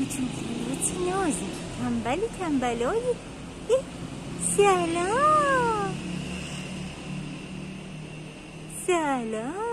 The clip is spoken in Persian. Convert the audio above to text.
کوچولوی نازی تنبلی تنبلایی سلام سلام